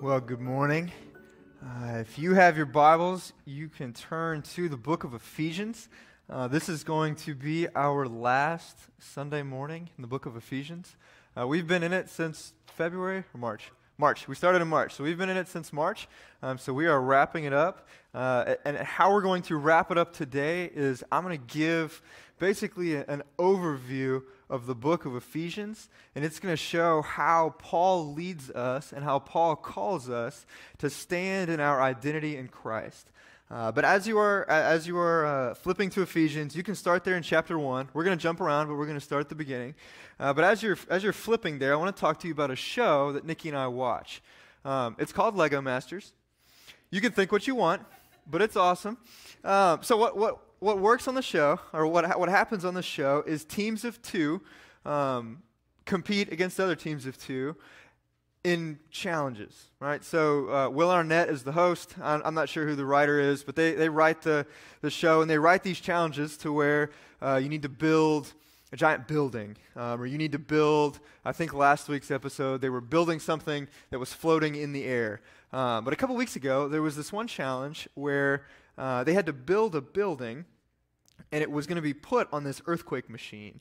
Well, good morning. Uh, if you have your Bibles, you can turn to the book of Ephesians. Uh, this is going to be our last Sunday morning in the book of Ephesians. Uh, we've been in it since February or March? March. We started in March. So we've been in it since March. Um, so we are wrapping it up. Uh, and how we're going to wrap it up today is I'm going to give basically an overview of the book of Ephesians, and it's going to show how Paul leads us and how Paul calls us to stand in our identity in Christ. Uh, but as you are as you are uh, flipping to Ephesians, you can start there in chapter one. We're going to jump around, but we're going to start at the beginning. Uh, but as you're as you're flipping there, I want to talk to you about a show that Nikki and I watch. Um, it's called Lego Masters. You can think what you want, but it's awesome. Um, so what what what works on the show, or what, what happens on the show, is teams of two um, compete against other teams of two in challenges, right? So uh, Will Arnett is the host. I'm, I'm, not sure who the writer is, but they, they write the, the show, and they write these challenges to where uh, you need to build a giant building, um, or you need to build, I think last week's episode, they were building something that was floating in the air. Um, but a couple weeks ago, there was this one challenge where uh, they had to build a building, and it was going to be put on this earthquake machine.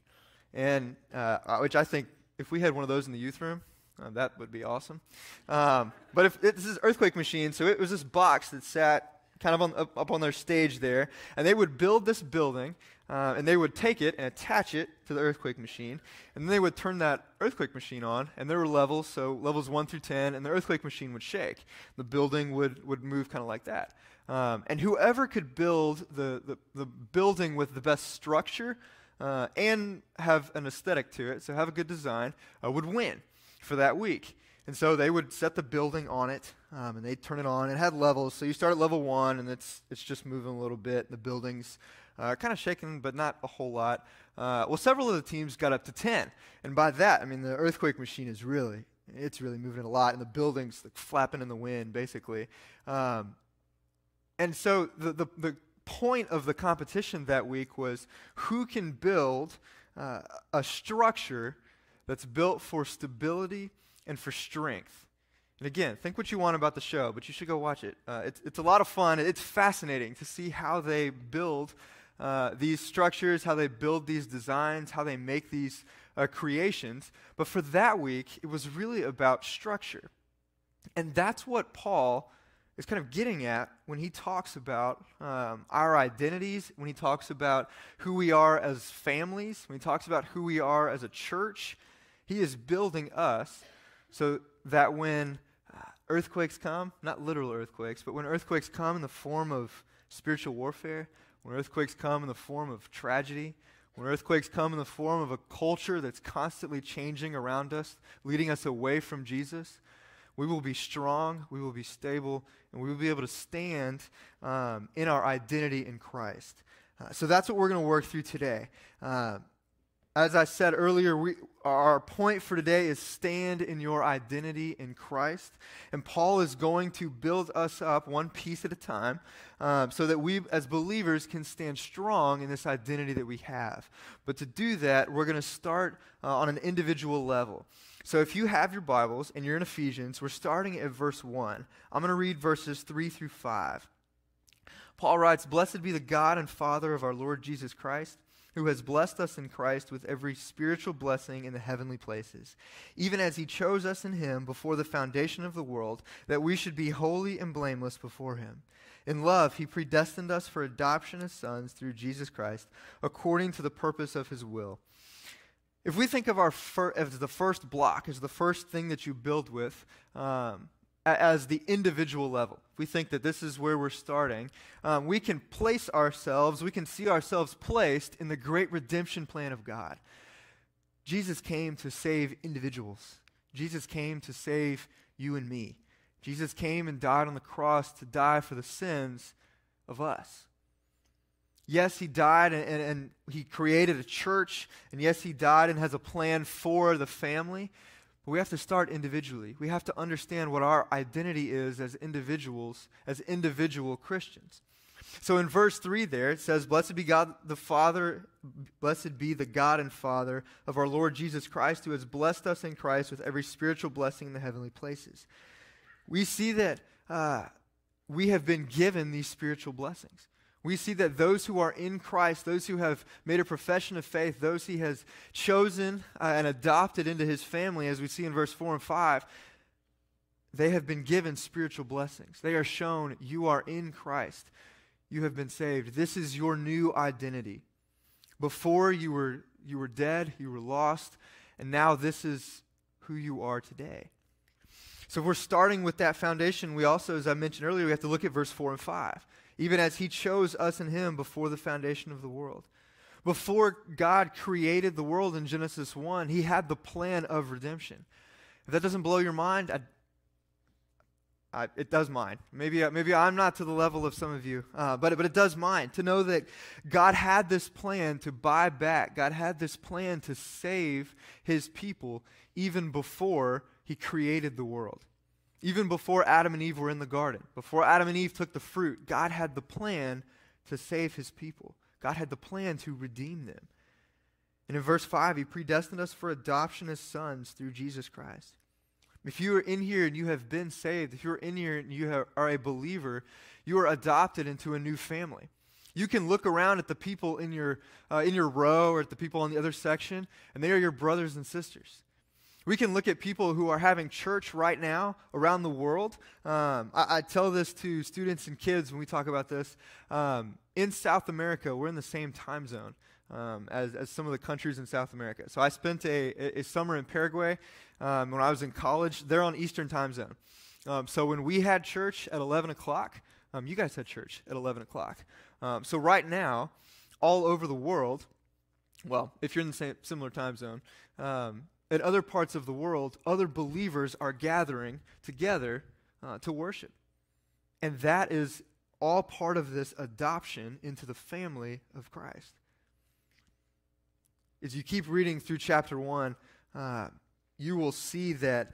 And uh, which I think, if we had one of those in the youth room, uh, that would be awesome. Um, but if it, this is earthquake machine, so it was this box that sat kind of on, up, up, on their stage there, and they would build this building, uh, and they would take it and attach it to the earthquake machine, and then they would turn that earthquake machine on, and there were levels, so levels one through ten, and the earthquake machine would shake. The building would would move kind of like that. Um, and whoever could build the, the, the, building with the best structure uh, and have an aesthetic to it, so have a good design, uh, would win for that week. And so they would set the building on it, um, and they'd turn it on. It had levels, so you start at level one, and it's it's just moving a little bit. The building's uh, kind of shaking, but not a whole lot. Uh, well, several of the teams got up to ten, and by that, I mean the earthquake machine is really it's really moving a lot, and the building's like flapping in the wind, basically. Um, and so the, the, the, point of the competition that week was who can build uh, a structure that's built for stability and for strength. And again, think what you want about the show, but you should go watch it. Uh, it's, it's a lot of fun. It's fascinating to see how they build uh, these structures, how they build these designs, how they make these uh, creations. But for that week, it was really about structure. And that's what Paul is kind of getting at when he talks about um, our identities, when he talks about who we are as families, when he talks about who we are as a church. He is building us so that when uh, earthquakes come, not literal earthquakes, but when earthquakes come in the form of spiritual warfare, when earthquakes come in the form of tragedy, when earthquakes come in the form of a culture that's constantly changing around us, leading us away from Jesus, we will be strong, we will be stable, and we will be able to stand um, in our identity in Christ. Uh, so that's what we're going to work through today. Uh, as I said earlier, we, our point for today is stand in your identity in Christ. And Paul is going to build us up one piece at a time um, so that we, as believers, can stand strong in this identity that we have. But to do that, we're going to start uh, on an individual level. So if you have your Bibles and you're in Ephesians, we're starting at verse 1. I'm going to read verses 3 through 5. Paul writes, Blessed be the God and Father of our Lord Jesus Christ who has blessed us in Christ with every spiritual blessing in the heavenly places, even as he chose us in him before the foundation of the world, that we should be holy and blameless before him. In love, he predestined us for adoption as sons through Jesus Christ, according to the purpose of his will. If we think of our fir- as the first block, as the first thing that you build with, um, as the individual level. We think that this is where we're starting. Um, we can place ourselves, we can see ourselves placed in the great redemption plan of God. Jesus came to save individuals, Jesus came to save you and me. Jesus came and died on the cross to die for the sins of us. Yes, he died and, and, and he created a church, and yes, he died and has a plan for the family. But we have to start individually. We have to understand what our identity is as individuals, as individual Christians. So in verse 3 there, it says, Blessed be God the Father, blessed be the God and Father of our Lord Jesus Christ, who has blessed us in Christ with every spiritual blessing in the heavenly places. we see that uh, we have been given these spiritual blessings. We see that those who are in Christ, those who have made a profession of faith, those he has chosen uh, and adopted into his family, as we see in verse 4 and 5, they have been given spiritual blessings. They are shown you are in Christ. You have been saved. This is your new identity. Before you were you were dead, you were lost, and now this is who you are today. So if we're starting with that foundation, we also, as I mentioned earlier, we have to look at verse 4 and 5. Even as he chose us and him before the foundation of the world. Before God created the world in Genesis 1, he had the plan of redemption. If that doesn't blow your mind, I, I, it does mine. Maybe, uh, maybe I'm not to the level of some of you, uh, but, but it does mine to know that God had this plan to buy back. God had this plan to save his people even before he created the world. Even before Adam and Eve were in the garden, before Adam and Eve took the fruit, God had the plan to save his people. God had the plan to redeem them. And in verse 5, he predestined us for adoption as sons through Jesus Christ. If you are in here and you have been saved, if you're in here and you are a believer, you are adopted into a new family. You can look around at the people in your, uh, in your row or at the people on the other section, and they are your brothers and sisters. We can look at people who are having church right now around the world. Um, I, I, tell this to students and kids when we talk about this. Um, in South America, we're in the same time zone um, as, as some of the countries in South America. So I spent a, a, summer in Paraguay um, when I was in college. They're on Eastern time zone. Um, so when we had church at 11 o'clock, um, you guys had church at 11 o'clock. so right now, all over the world, well, if you're in the same similar time zone, in other parts of the world, other believers are gathering together uh, to worship. And that is all part of this adoption into the family of Christ. As you keep reading through chapter 1, uh, you will see that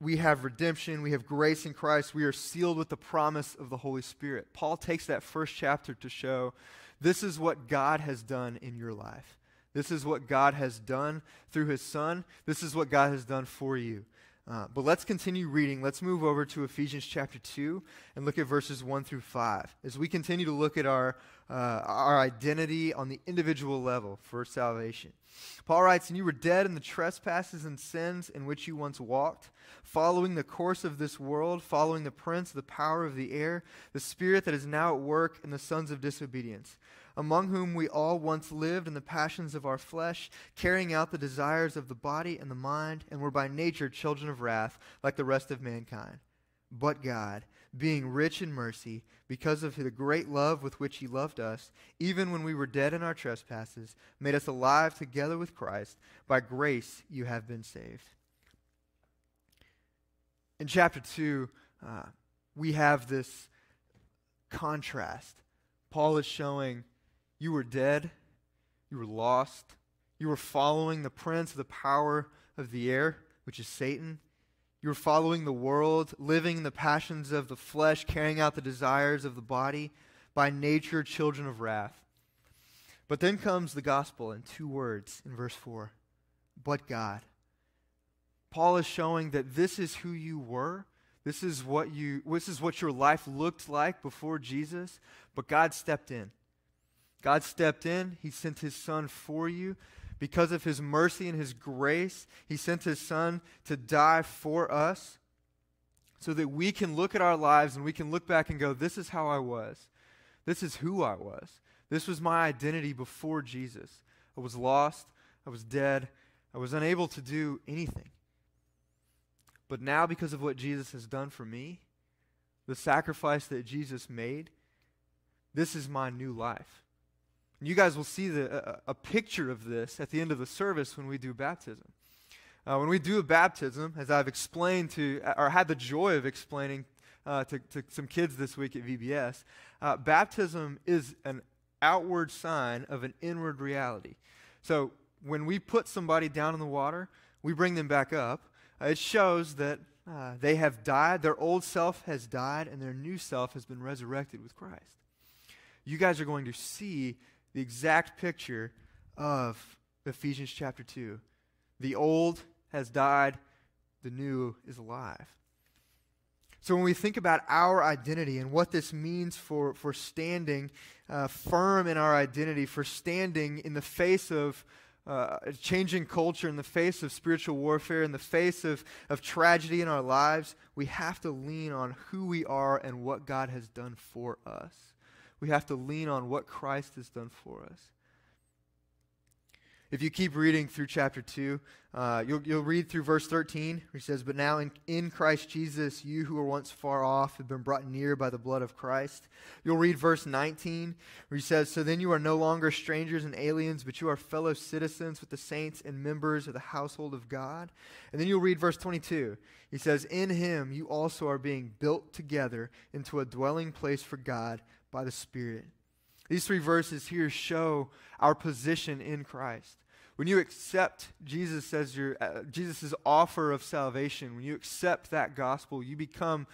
we have redemption, we have grace in Christ, we are sealed with the promise of the Holy Spirit. Paul takes that first chapter to show this is what God has done in your life. This is what God has done through his Son. This is what God has done for you. Uh, but let's continue reading. Let's move over to Ephesians chapter 2 and look at verses 1 through 5 as we continue to look at our, uh, our identity on the individual level for salvation. Paul writes, And you were dead in the trespasses and sins in which you once walked, following the course of this world, following the prince the power of the air, the spirit that is now at work in the sons of disobedience among whom we all once lived in the passions of our flesh, carrying out the desires of the body and the mind, and were by nature children of wrath, like the rest of mankind. But God, being rich in mercy, because of the great love with which He loved us, even when we were dead in our trespasses, made us alive together with Christ. By grace you have been saved. In chapter 2, uh, we have this contrast. Paul is showing you were dead. You were lost. You were following the prince of the power of the air, which is Satan. You were following the world, living in the passions of the flesh, carrying out the desires of the body, by nature, children of wrath. But then comes the gospel in two words in verse 4 but God. Paul is showing that this is who you were. This is what you this is what your life looked like before Jesus, but God stepped in. God stepped in, He sent His Son for you. Because of His mercy and His grace, He sent His Son to die for us so that we can look at our lives and we can look back and go, This is how I was. This is who I was. This was my identity before Jesus. I was lost. I was dead. I was unable to do anything. But now, because of what Jesus has done for me, the sacrifice that Jesus made, this is my new life. And you guys will see the, a, a, picture of this at the end of the service when we do baptism. Uh, when we do a baptism, as I've explained to, or had the joy of explaining uh, to, to, some kids this week at VBS, uh, baptism is an outward sign of an inward reality. So when we put somebody down in the water, we bring them back up. Uh, it shows that uh, they have died, their old self has died, and their new self has been resurrected with Christ. You guys are going to see the exact picture of Ephesians chapter 2. The old has died, the new is alive. So, when we think about our identity and what this means for, for standing uh, firm in our identity, for standing in the face of uh, changing culture, in the face of spiritual warfare, in the face of, of tragedy in our lives, we have to lean on who we are and what God has done for us. We have to lean on what Christ has done for us. If you keep reading through chapter 2, uh, you'll, you'll read through verse 13, where he says, But now in, in Christ Jesus, you who were once far off have been brought near by the blood of Christ. You'll read verse 19, where he says, So then you are no longer strangers and aliens, but you are fellow citizens with the saints and members of the household of God. And then you'll read verse 22. He says, In him you also are being built together into a dwelling place for God by the Spirit. These three verses here show our position in Christ. When you accept Jesus as your uh, Jesus' offer of salvation, when you accept that gospel, you become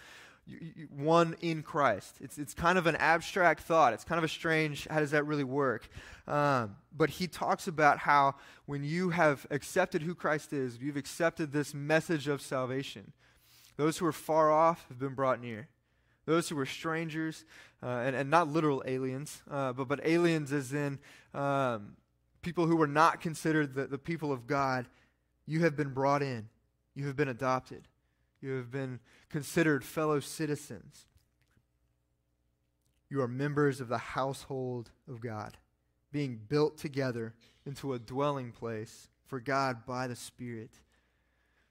one in Christ. It's, it's kind of an abstract thought. It's kind of a strange, how does that really work? Um, but he talks about how when you have accepted who Christ is, you've accepted this message of salvation, those who are far off have been brought near. Those who were strangers, uh, and, and not literal aliens, uh, but, but aliens as in um, people who were not considered the, the people of God, you have been brought in. You have been adopted. You have been considered fellow citizens. You are members of the household of God, being built together into a dwelling place for God by the Spirit.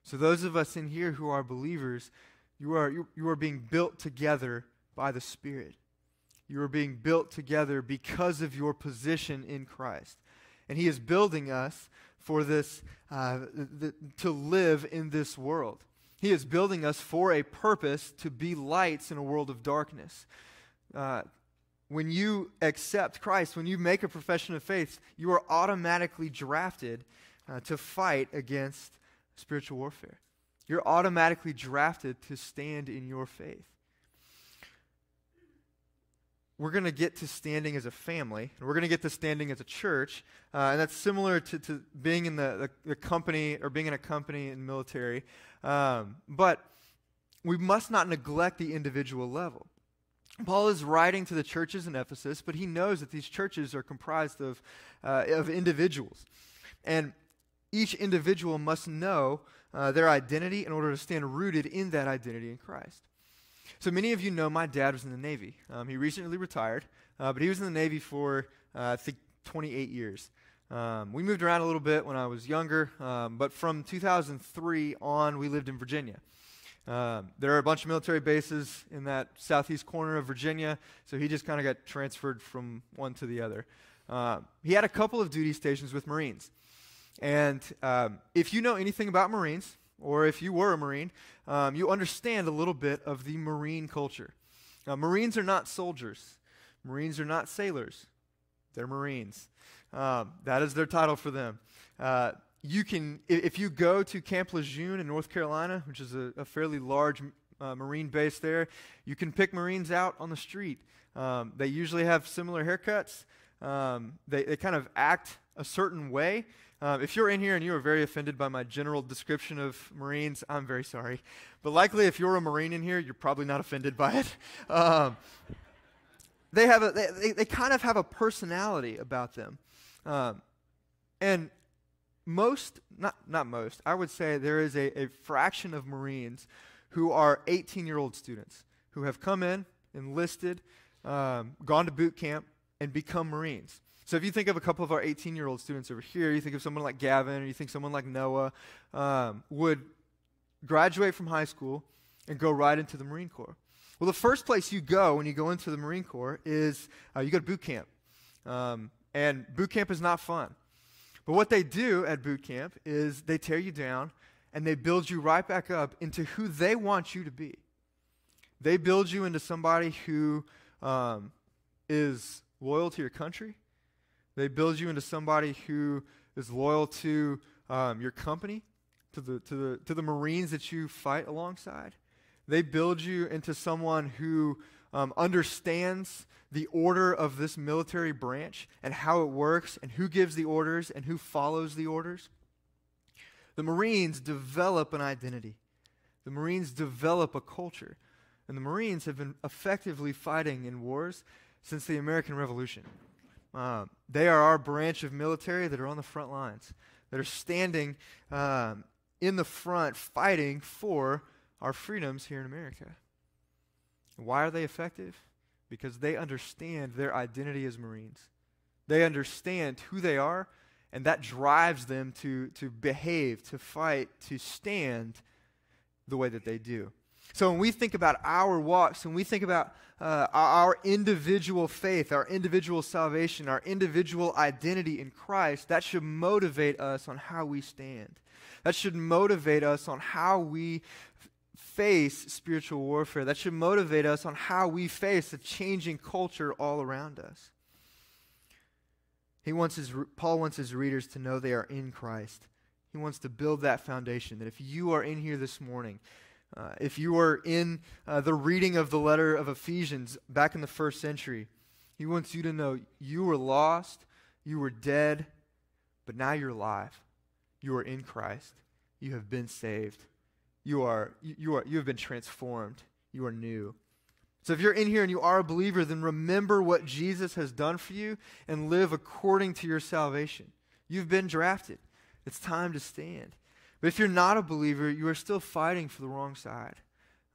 So, those of us in here who are believers, you are, you, you are being built together by the Spirit. You are being built together because of your position in Christ. And He is building us for this, uh, to live in this world. He is building us for a purpose to be lights in a world of darkness. Uh, when you accept Christ, when you make a profession of faith, you are automatically drafted uh, to fight against spiritual warfare. You're automatically drafted to stand in your faith we're going to get to standing as a family, and we're going to get to standing as a church, uh, and that's similar to, to being in the, the, the, company or being in a company in military. Um, but we must not neglect the individual level. Paul is writing to the churches in Ephesus, but he knows that these churches are comprised of, uh, of individuals. And each individual must know uh, their identity in order to stand rooted in that identity in Christ. So many of you know my dad was in the Navy. Um, he recently retired, uh, but he was in the Navy for, uh, I think, 28 years. Um, we moved around a little bit when I was younger, um, but from 2003 on, we lived in Virginia. Um, there are a bunch of military bases in that southeast corner of Virginia, so he just kind of got transferred from one to the other. Uh, he had a couple of duty stations with Marines. And um, if you know anything about Marines, or if you were a Marine, um, you understand a little bit of the Marine culture. Now, Marines are not soldiers, Marines are not sailors, they're Marines. Um, that is their title for them. Uh, you can, if you go to Camp Lejeune in North Carolina, which is a, a fairly large uh, Marine base there, you can pick Marines out on the street. Um, they usually have similar haircuts. Um, they, they kind of act a certain way. Um, if you're in here and you are very offended by my general description of Marines, I'm very sorry. But likely, if you're a Marine in here, you're probably not offended by it. Um, they have a, they, they kind of have a personality about them. Um, and most, not, not most, I would say there is a, a fraction of Marines who are 18 year old students who have come in, enlisted, um, gone to boot camp, and become Marines. So if you think of a couple of our 18 year old students over here, you think of someone like Gavin, or you think someone like Noah, um, would graduate from high school and go right into the Marine Corps. Well, the first place you go when you go into the Marine Corps is uh, you go to boot camp. Um, and boot camp is not fun. But what they do at boot camp is they tear you down and they build you right back up into who they want you to be. They build you into somebody who um, is loyal to your country, they build you into somebody who is loyal to um, your company, to the, to, the, to the Marines that you fight alongside. They build you into someone who um, understands the order of this military branch and how it works and who gives the orders and who follows the orders. The Marines develop an identity. The Marines develop a culture. And the Marines have been effectively fighting in wars since the American Revolution. Uh, they are our branch of military that are on the front lines, that are standing um, in the front fighting for our freedoms here in America. Why are they effective? Because they understand their identity as Marines. They understand who they are, and that drives them to, to behave, to fight, to stand the way that they do. So when we think about our walks, when we think about uh, our individual faith, our individual salvation, our individual identity in Christ, that should motivate us on how we stand. That should motivate us on how we face spiritual warfare. That should motivate us on how we face the changing culture all around us. He wants his, Paul wants his readers to know they are in Christ. He wants to build that foundation that if you are in here this morning, uh, if you are in uh, the reading of the letter of Ephesians back in the first century, he wants you to know you were lost, you were dead, but now you're alive. You are in Christ. You have been saved. You are you are you have been transformed. You are new. So if you're in here and you are a believer, then remember what Jesus has done for you and live according to your salvation. You've been drafted. It's time to stand. But if you're not a believer, you are still fighting for the wrong side.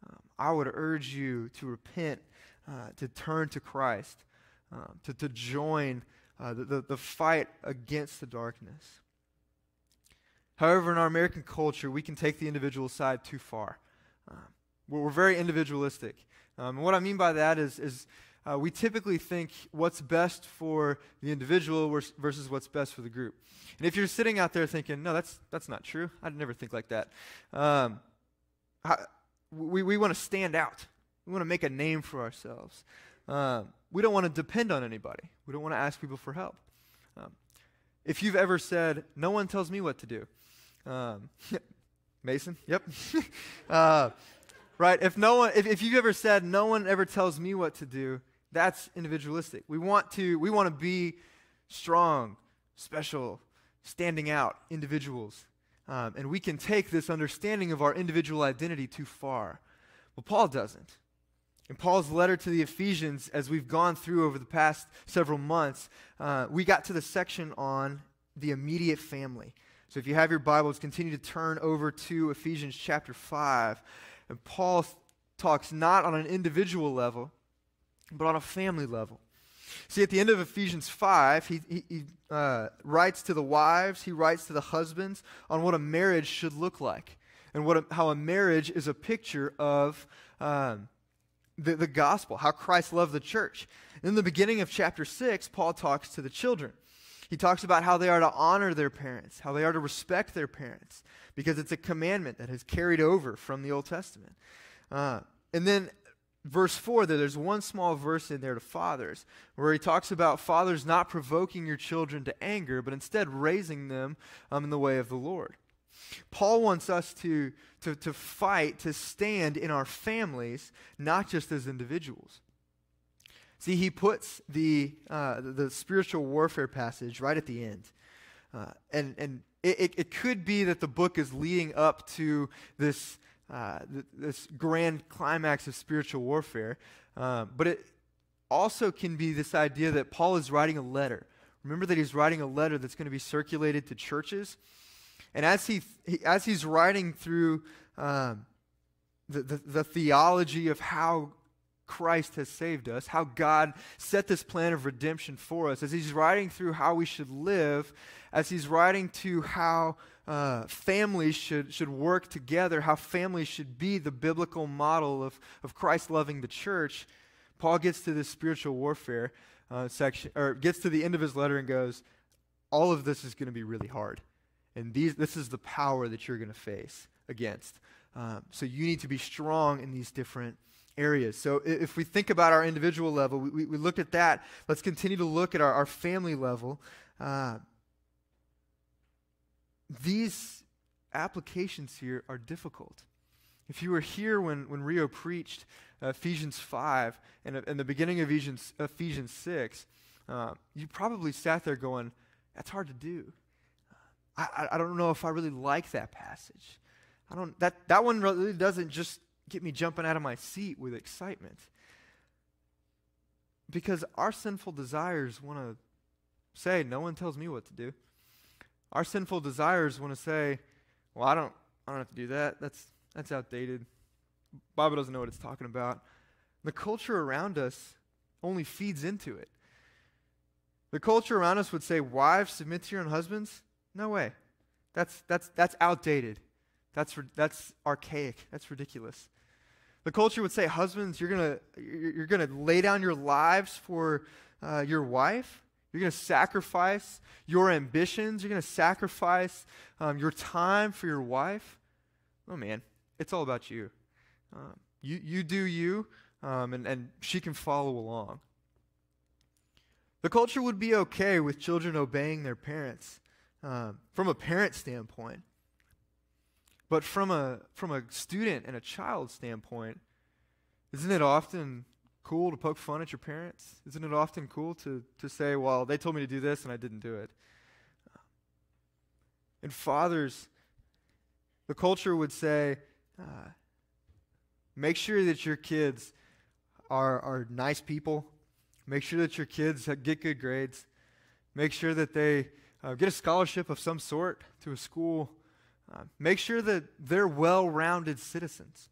Um, I would urge you to repent, uh, to turn to Christ, um, to, to join uh, the, the, the, fight against the darkness. However, in our American culture, we can take the individual side too far. Um, we're, we're, very individualistic. Um, and what I mean by that is, is uh, we typically think what's best for the individual versus what's best for the group. And if you're sitting out there thinking, no, that's, that's not true, I'd never think like that. Um, we, we want to stand out, we want to make a name for ourselves. Um, we don't want to depend on anybody, we don't want to ask people for help. Um, if you've ever said, no one tells me what to do, um, Mason, yep. uh, right? If no one, if, if you've ever said, no one ever tells me what to do, that's individualistic. We want to, we want to be strong, special, standing out individuals. Um, and we can take this understanding of our individual identity too far. Well, Paul doesn't. In Paul's letter to the Ephesians, as we've gone through over the past several months, uh, we got to the section on the immediate family. So if you have your Bibles, continue to turn over to Ephesians chapter 5. And Paul talks not on an individual level, but on a family level. See, at the end of Ephesians 5, he, he, he uh, writes to the wives, he writes to the husbands on what a marriage should look like and what a, how a marriage is a picture of um, the, the gospel, how Christ loved the church. In the beginning of chapter 6, Paul talks to the children. He talks about how they are to honor their parents, how they are to respect their parents, because it's a commandment that has carried over from the Old Testament. Uh, and then verse 4 there, there's one small verse in there to fathers where he talks about fathers not provoking your children to anger but instead raising them um, in the way of the lord. Paul wants us to, to, to fight to stand in our families not just as individuals. See he puts the, uh, the spiritual warfare passage right at the end. Uh, and, and it, it, it could be that the book is leading up to this uh, th- this grand climax of spiritual warfare. Uh, but it also can be this idea that Paul is writing a letter. Remember that he's writing a letter that's going to be circulated to churches. And as, he, he as he's writing through um, the, the, the theology of how Christ has saved us, how God set this plan of redemption for us, as he's writing through how we should live, as he's writing to how uh, families should, should work together, how families should be the biblical model of, of Christ loving the church, Paul gets to this spiritual warfare uh, section, or gets to the end of his letter and goes, All of this is going to be really hard. And these, this is the power that you're going to face against. Um, so you need to be strong in these different areas. So if we think about our individual level, we, we, we looked at that. Let's continue to look at our, our family level. Uh, these applications here are difficult. If you were here when, when Rio preached uh, Ephesians 5 and, uh, and the beginning of Ephesians, Ephesians 6, uh, you probably sat there going, that's hard to do. I, I don't know if I really like that passage. I don't, that, that one really doesn't just get me jumping out of my seat with excitement. Because our sinful desires want to say, no one tells me what to do. Our sinful desires want to say, well, I don't, I don't have to do that. That's, that's outdated. Bible doesn't know what it's talking about. The culture around us only feeds into it. The culture around us would say, wives, submit to your own husbands. No way. That's, that's, that's outdated. That's, that's archaic. That's ridiculous. The culture would say, husbands, you're going to you're gonna lay down your lives for uh, your wife. You're going to sacrifice your ambitions. You're going to sacrifice um, your time for your wife. Oh, man, it's all about you. Um, you, you do you, um, and, and she can follow along. The culture would be okay with children obeying their parents um, from a parent standpoint. But from a, from a student and a child standpoint, isn't it often cool to poke fun at your parents? Isn't it often cool to, to say, well, they told me to do this and I didn't do it? And fathers, the culture would say, uh, make sure that your kids are, are nice people. Make sure that your kids get good grades. Make sure that they uh, get a scholarship of some sort to a school. Uh, make sure that they're well rounded citizens.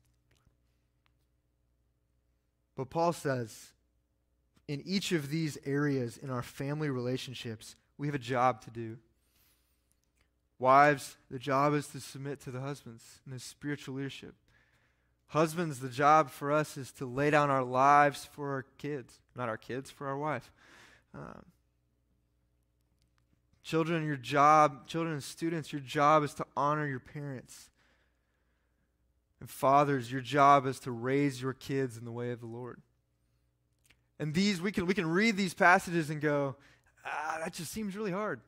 But Paul says, in each of these areas in our family relationships, we have a job to do. Wives, the job is to submit to the husbands in his spiritual leadership. Husbands, the job for us is to lay down our lives for our kids, not our kids, for our wife. Um, children, your job, children and students, your job is to honor your parents. And fathers, your job is to raise your kids in the way of the Lord. And these, we can, we can read these passages and go, ah, that just seems really hard.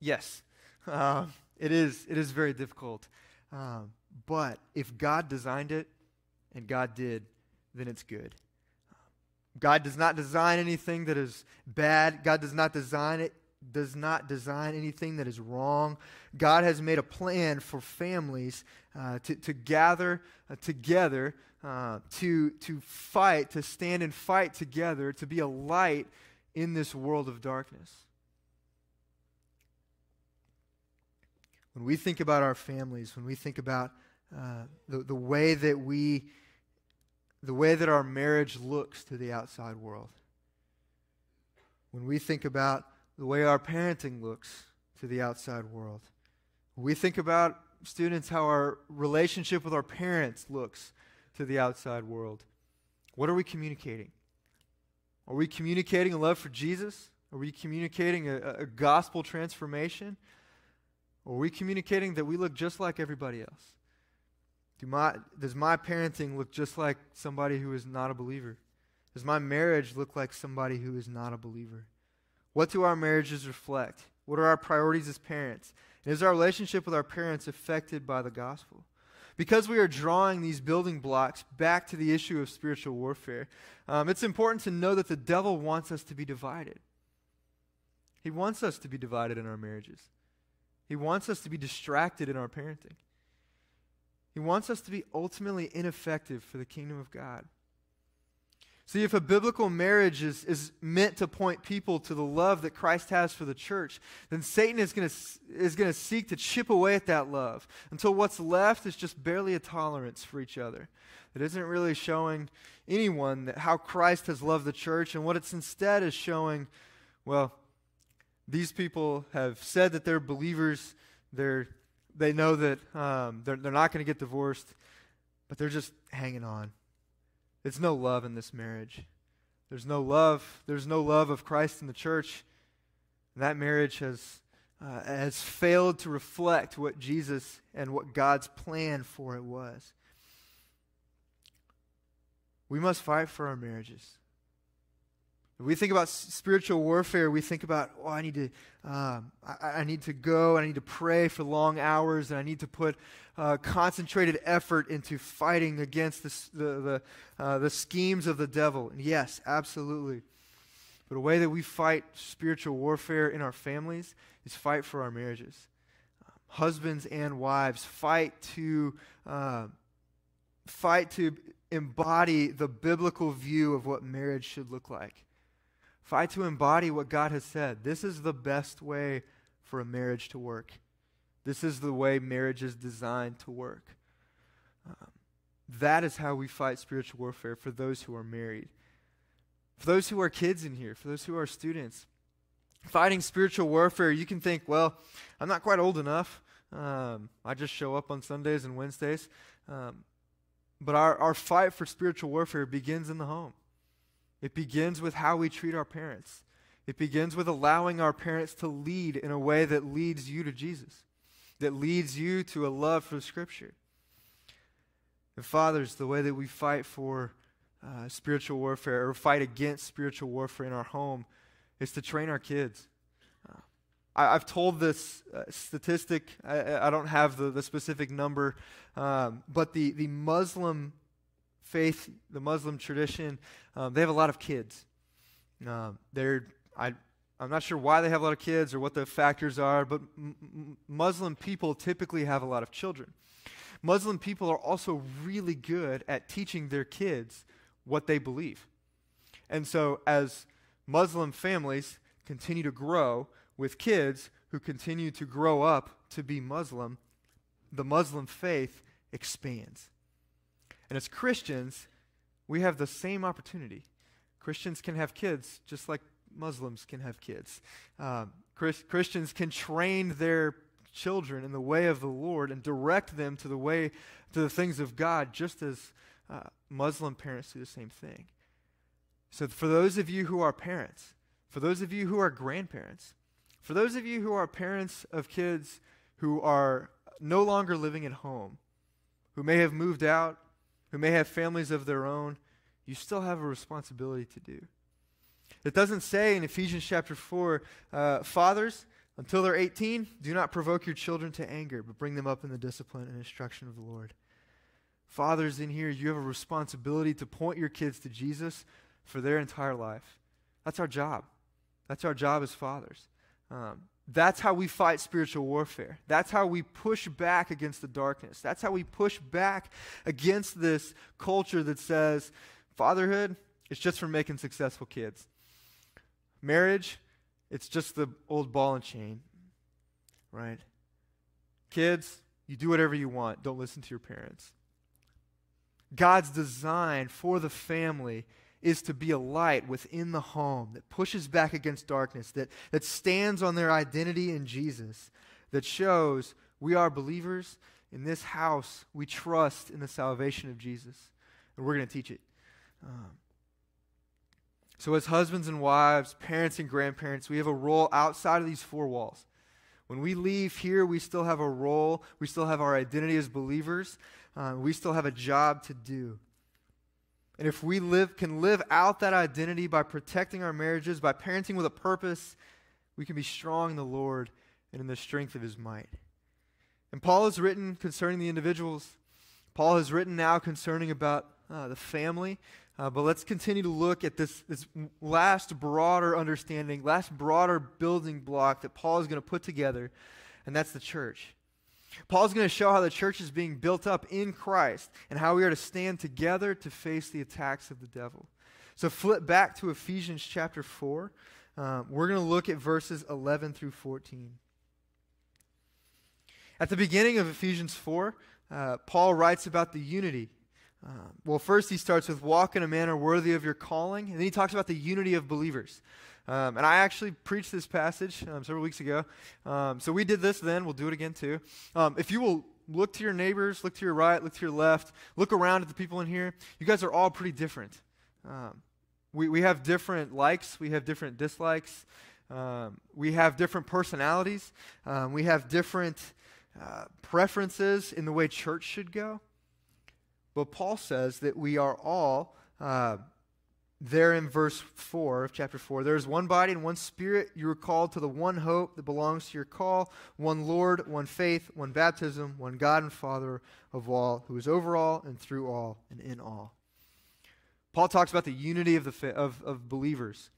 Yes, uh, it is. It is very difficult. Um, but if God designed it, and God did, then it's good. God does not design anything that is bad. God does not design it does not design anything that is wrong. God has made a plan for families uh, to, to gather uh, together, uh, to, to fight, to stand and fight together, to be a light in this world of darkness. When we think about our families, when we think about uh, the, the way that we the way that our marriage looks to the outside world. When we think about the way our parenting looks to the outside world. We think about students how our relationship with our parents looks to the outside world. What are we communicating? Are we communicating a love for Jesus? Are we communicating a, a gospel transformation? Or are we communicating that we look just like everybody else? Do my, does my parenting look just like somebody who is not a believer? Does my marriage look like somebody who is not a believer? What do our marriages reflect? What are our priorities as parents? And is our relationship with our parents affected by the gospel? Because we are drawing these building blocks back to the issue of spiritual warfare, um, it's important to know that the devil wants us to be divided. He wants us to be divided in our marriages, he wants us to be distracted in our parenting. He wants us to be ultimately ineffective for the kingdom of God. See, if a biblical marriage is, is meant to point people to the love that Christ has for the church, then Satan is going is to seek to chip away at that love until what's left is just barely a tolerance for each other. It isn't really showing anyone that how Christ has loved the church, and what it's instead is showing, well, these people have said that they're believers, they're they know that um, they're, they're not going to get divorced, but they're just hanging on. There's no love in this marriage. There's no love. There's no love of Christ in the church. And that marriage has, uh, has failed to reflect what Jesus and what God's plan for it was. We must fight for our marriages. If we think about spiritual warfare, we think about, oh, I need to, um, I, I, need to go, and I need to pray for long hours, and I need to put uh, concentrated effort into fighting against the, the, the, uh, the schemes of the devil. And yes, absolutely. But a way that we fight spiritual warfare in our families is fight for our marriages. Um, husbands and wives, fight to, uh, fight to embody the biblical view of what marriage should look like. Fight to embody what God has said. This is the best way for a marriage to work. This is the way marriage is designed to work. Um, that is how we fight spiritual warfare for those who are married. For those who are kids in here, for those who are students, fighting spiritual warfare, you can think, well, I'm not quite old enough. Um, I just show up on Sundays and Wednesdays. Um, but our, our fight for spiritual warfare begins in the home. It begins with how we treat our parents. It begins with allowing our parents to lead in a way that leads you to Jesus, that leads you to a love for Scripture. And fathers, the way that we fight for uh, spiritual warfare or fight against spiritual warfare in our home is to train our kids. Uh, I, have told this uh, statistic, I, I, don't have the, the specific number, um, but the, the Muslim faith, the Muslim tradition, um, they have a lot of kids. Um, they're, I, I'm not sure why they have a lot of kids or what the factors are, but m- Muslim people typically have a lot of children. Muslim people are also really good at teaching their kids what they believe. And so, as Muslim families continue to grow with kids who continue to grow up to be Muslim, the Muslim faith expands. And as Christians, we have the same opportunity. Christians can have kids just like Muslims can have kids. Um, Chris, Christians can train their children in the way of the Lord and direct them to the way, to the things of God, just as uh, Muslim parents do the same thing. So, for those of you who are parents, for those of you who are grandparents, for those of you who are parents of kids who are no longer living at home, who may have moved out, who may have families of their own, you still have a responsibility to do. It doesn't say in Ephesians chapter 4, uh, fathers, until they're 18, do not provoke your children to anger, but bring them up in the discipline and instruction of the Lord. Fathers in here, you have a responsibility to point your kids to Jesus for their entire life. That's our job. That's our job as fathers. Um, that's how we fight spiritual warfare. That's how we push back against the darkness. That's how we push back against this culture that says fatherhood is just for making successful kids. Marriage it's just the old ball and chain, right? Kids, you do whatever you want. Don't listen to your parents. God's design for the family is to be a light within the home that pushes back against darkness, that, that stands on their identity in Jesus, that shows we are believers. In this house, we trust in the salvation of Jesus. And we're going to teach it. Um, so, as husbands and wives, parents and grandparents, we have a role outside of these four walls. When we leave here, we still have a role, we still have our identity as believers, uh, we still have a job to do. And if we live, can live out that identity by protecting our marriages, by parenting with a purpose, we can be strong in the Lord and in the strength of his might. And Paul has written concerning the individuals. Paul has written now concerning about uh, the family. Uh, but let's continue to look at this, this last broader understanding, last broader building block that Paul is going to put together, and that's the church. Paul's going to show how the church is being built up in Christ and how we are to stand together to face the attacks of the devil. So flip back to Ephesians chapter 4. Um, we're going to look at verses 11 through 14. At the beginning of Ephesians 4, uh, Paul writes about the unity uh, well, first he starts with walk in a manner worthy of your calling, and then he talks about the unity of believers. Um, and I actually preached this passage um, several weeks ago. Um, so we did this then, we'll do it again too. Um, if you will look to your neighbors, look to your right, look to your left, look around at the people in here, you guys are all pretty different. Um, we, we have different likes, we have different dislikes, um, we have different personalities, we have different uh, preferences in the way church should go. But Paul says that we are all, uh, there in verse 4 of chapter 4, there is one body and one spirit. You are called to the one hope that belongs to your call, one Lord, one faith, one baptism, one God and Father of all, who is over all and through all and in all. Paul talks about the unity of, the of, of believers.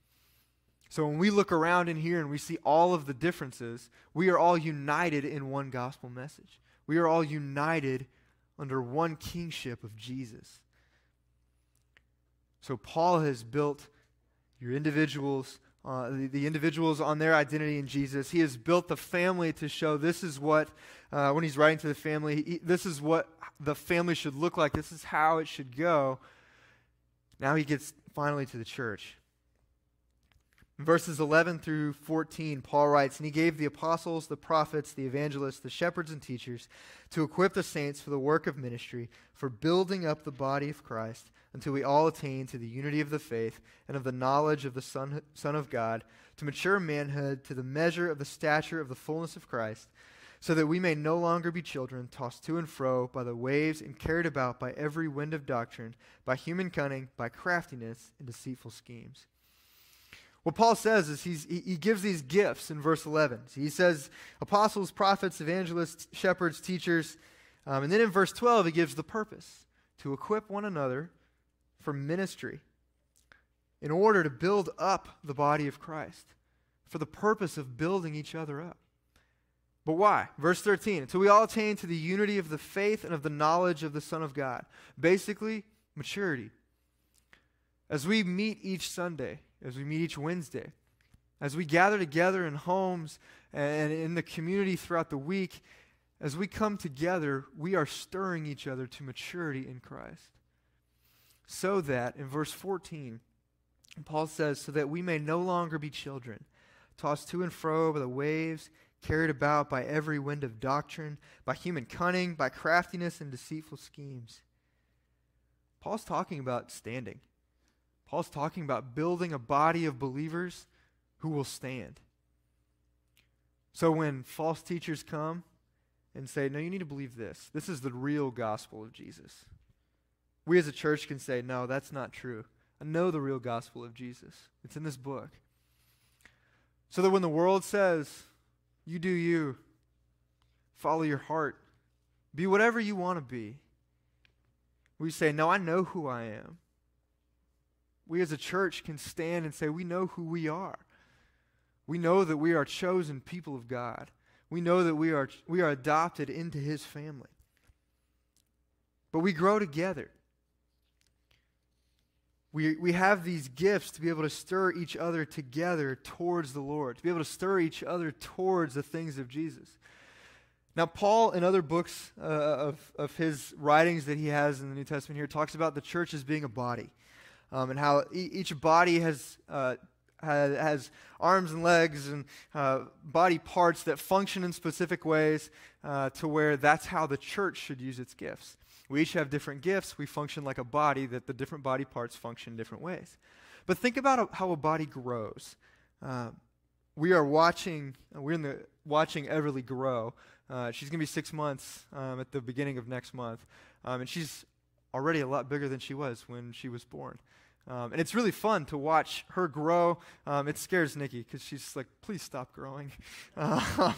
So when we look around in here and we see all of the differences, we are all united in one gospel message. We are all united under one kingship of Jesus. So Paul has built your individuals, uh, the, the, individuals on their identity in Jesus. He has built the family to show this is what, uh, when he's writing to the family, he, this is what the family should look like. This is how it should go. Now he gets finally to the church. Verses 11 through 14, Paul writes, And he gave the apostles, the prophets, the evangelists, the shepherds, and teachers to equip the saints for the work of ministry, for building up the body of Christ, until we all attain to the unity of the faith and of the knowledge of the Son, Son of God, to mature manhood, to the measure of the stature of the fullness of Christ, so that we may no longer be children, tossed to and fro by the waves and carried about by every wind of doctrine, by human cunning, by craftiness, and deceitful schemes. What Paul says is he's, he, gives these gifts in verse 11. He says apostles, prophets, evangelists, shepherds, teachers. Um, and then in verse 12, he gives the purpose to equip one another for ministry in order to build up the body of Christ for the purpose of building each other up. But why? Verse 13. Until we all attain to the unity of the faith and of the knowledge of the Son of God. Basically, maturity. As we meet each Sunday, as we meet each Wednesday, as we gather together in homes and in the community throughout the week, as we come together, we are stirring each other to maturity in Christ. So that, in verse 14, Paul says, so that we may no longer be children, tossed to and fro by the waves, carried about by every wind of doctrine, by human cunning, by craftiness and deceitful schemes. Paul's talking about standing. Paul's talking about building a body of believers who will stand. So when false teachers come and say, no, you need to believe this, this is the real gospel of Jesus, we as a church can say, no, that's not true. I know the real gospel of Jesus, it's in this book. So that when the world says, you do you, follow your heart, be whatever you want to be, we say, no, I know who I am we as a church can stand and say, we know who we are. We know that we are chosen people of God. We know that we are, we are adopted into his family. But we grow together. We, we have these gifts to be able to stir each other together towards the Lord, to be able to stir each other towards the things of Jesus. Now, Paul, in other books uh, of, of his writings that he has in the New Testament here, talks about the church as being a body um, and how e- each body has, uh, has, has, arms and legs and uh, body parts that function in specific ways uh, to where that's how the church should use its gifts. We each have different gifts. We function like a body that the different body parts function different ways. But think about a, how a body grows. Uh, we are watching, we're in the watching Everly grow. Uh, she's going to be six months um, at the beginning of next month. Um, and she's already a lot bigger than she was when she was born. Um, and it's really fun to watch her grow. Um, it scares Nikki because she's like, please stop growing.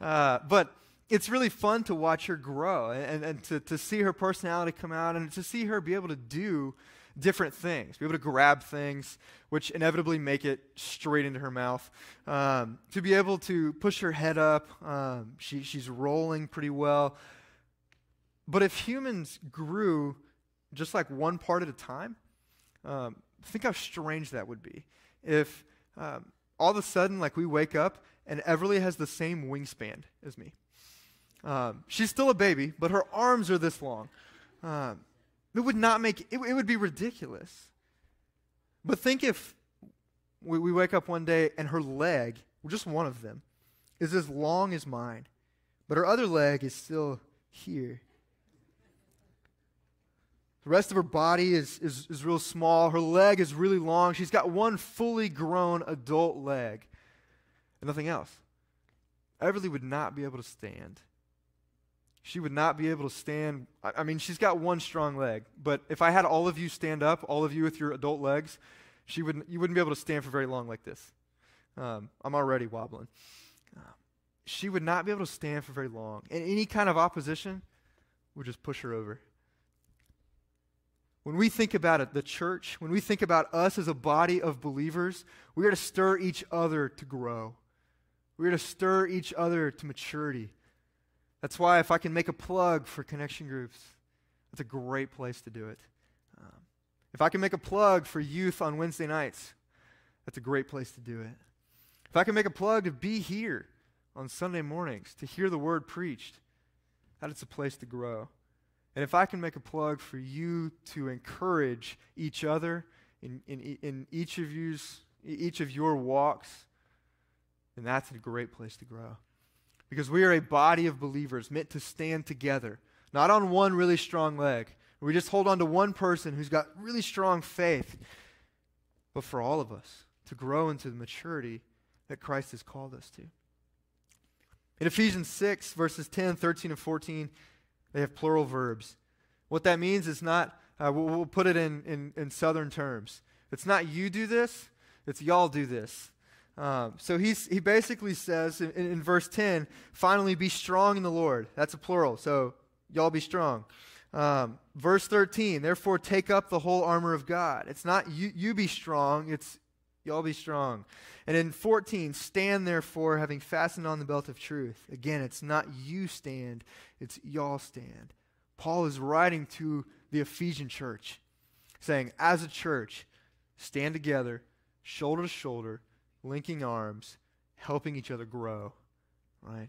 Uh, but it's really fun to watch her grow and, and to, to see her personality come out and to see her be able to do different things, be able to grab things, which inevitably make it straight into her mouth, um, to be able to push her head up. Um, she, she's rolling pretty well. But if humans grew just like one part at a time, um, think how strange that would be if um, all of a sudden, like, we wake up and Everly has the same wingspan as me. Um, she's still a baby, but her arms are this long. Um, it would not make it, it, would be ridiculous. But think if we, we wake up one day and her leg, just one of them, is as long as mine, but her other leg is still here. The rest of her body is, is, is real small. Her leg is really long. She's got one fully grown adult leg and nothing else. Everly would not be able to stand. She would not be able to stand. I, I mean, she's got one strong leg, but if I had all of you stand up, all of you with your adult legs, she wouldn't, you wouldn't be able to stand for very long like this. Um, I'm already wobbling. Uh, she would not be able to stand for very long. And any kind of opposition would just push her over. When we think about it, the church, when we think about us as a body of believers, we are to stir each other to grow. We are to stir each other to maturity. That's why if I can make a plug for connection groups, that's a great place to do it. Um, if I can make a plug for youth on Wednesday nights, that's a great place to do it. If I can make a plug to be here on Sunday mornings, to hear the word preached, that is a place to grow. And if I can make a plug for you to encourage each other in, in, in each, of you's, each of your walks, then that's a great place to grow. Because we are a body of believers meant to stand together, not on one really strong leg. We just hold on to one person who's got really strong faith, but for all of us to grow into the maturity that Christ has called us to. In Ephesians 6, verses 10, 13, and 14, they have plural verbs. What that means is not, uh, we'll, we'll, put it in, in, in, southern terms. It's not you do this, it's y'all do this. Um, so he's, he basically says in, in, verse 10, finally be strong in the Lord. That's a plural. So y'all be strong. Um, verse 13, therefore take up the whole armor of God. It's not you, you be strong, it's y'all be strong. And in 14, stand therefore, having fastened on the belt of truth. Again, it's not you stand, it's y'all stand. Paul is writing to the Ephesian church, saying, as a church, stand together, shoulder to shoulder, linking arms, helping each other grow, right?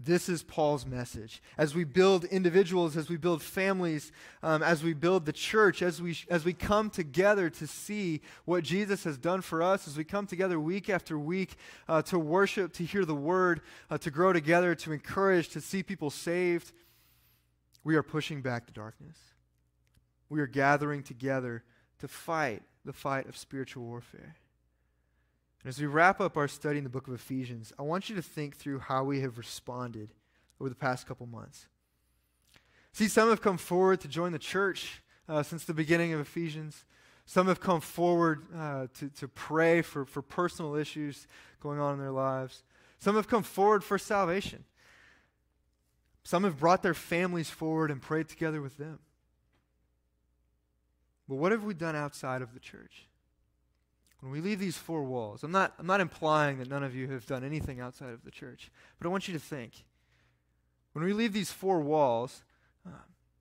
This is Paul's message. As we build individuals, as we build families, um, as we build the church, as we, as we come together to see what Jesus has done for us, as we come together week after week uh, to worship, to hear the word, uh, to grow together, to encourage, to see people saved, we are pushing back the darkness. We are gathering together to fight the fight of spiritual warfare. And as we wrap up our study in the book of Ephesians, I want you to think through how we have responded over the past couple months. See, some have come forward to join the church uh, since the beginning of Ephesians. Some have come forward uh, to, to pray for, for personal issues going on in their lives. Some have come forward for salvation. Some have brought their families forward and prayed together with them. But what have we done outside of the church? When we leave these four walls, I'm not, I'm not implying that none of you have done anything outside of the church, but I want you to think. When we leave these four walls, uh,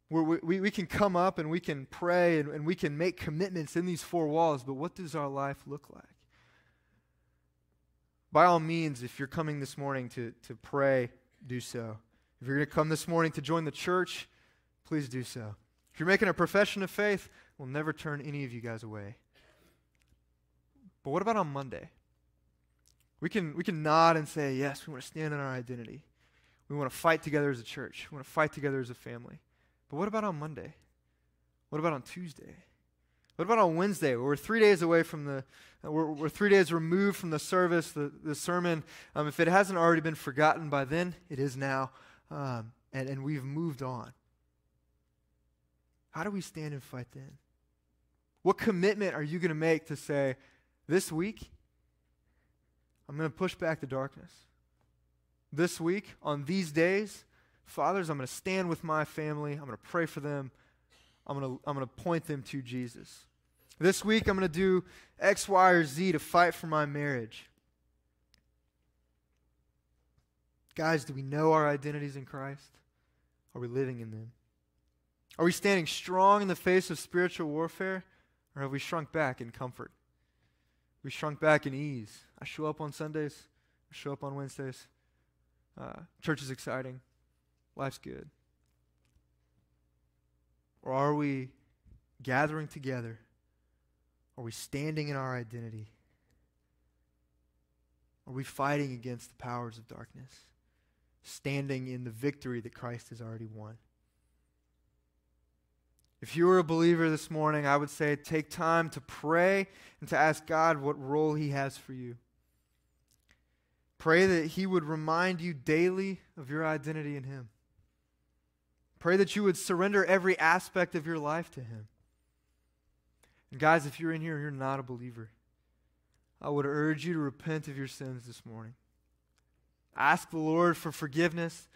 where we, we, we, can come up and we can pray and, and we can make commitments in these four walls, but what does our life look like? By all means, if you're coming this morning to, to pray, do so. If you're going to come this morning to join the church, please do so. If you're making a profession of faith, we'll never turn any of you guys away. But what about on Monday? We can, we can nod and say, yes, we want to stand in our identity. We want to fight together as a church. We want to fight together as a family. But what about on Monday? What about on Tuesday? What about on Wednesday? We're three days away from the, we're, we're, three days removed from the service, the, the sermon. Um, if it hasn't already been forgotten by then, it is now. Um, and, and we've moved on. How do we stand and fight then? What commitment are you going to make to say, this week, I'm going to push back the darkness. This week, on these days, fathers, I'm going to stand with my family. I'm going to pray for them. I'm going to, I'm going to point them to Jesus. This week, I'm going to do X, Y, or Z to fight for my marriage. Guys, do we know our identities in Christ? Are we living in them? Are we standing strong in the face of spiritual warfare, or have we shrunk back in comfort? We shrunk back in ease. I show up on Sundays, I show up on Wednesdays. Uh, church is exciting, life's good. Or are we gathering together? Are we standing in our identity? Are we fighting against the powers of darkness? Standing in the victory that Christ has already won? If you are a believer this morning, I would say take time to pray and to ask God what role He has for you. Pray that He would remind you daily of your identity in Him. Pray that you would surrender every aspect of your life to Him. And guys, if you're in here and you're not a believer, I would urge you to repent of your sins this morning. Ask the Lord for forgiveness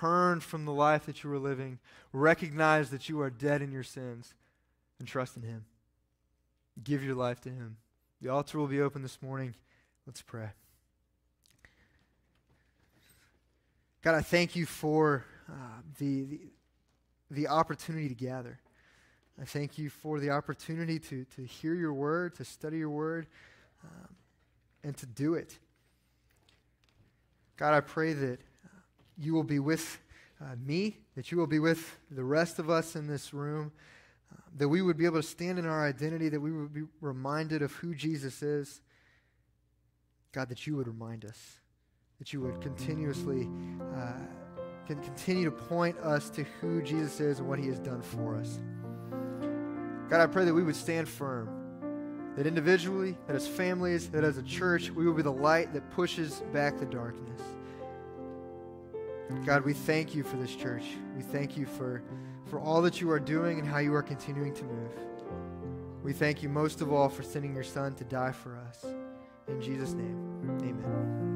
turn from the life that you were living, recognize that you are dead in your sins, and trust in Him. Give your life to Him. The altar will be open this morning. Let's pray. God, I thank you for uh, the, the, the opportunity to gather. I thank you for the opportunity to, to hear your word, to study your word, um, and to do it. God, I pray that you will be with uh, me, that you will be with the rest of us in this room, uh, that we would be able to stand in our identity, that we would be reminded of who Jesus is. God, that you would remind us, that you would continuously uh, can continue to point us to who Jesus is and what he has done for us. God, I pray that we would stand firm, that individually, that as families, that as a church, we will be the light that pushes back the darkness. God, we thank you for this church. We thank you for, for all that you are doing and how you are continuing to move. We thank you most of all for sending your son to die for us. In Jesus' name, amen.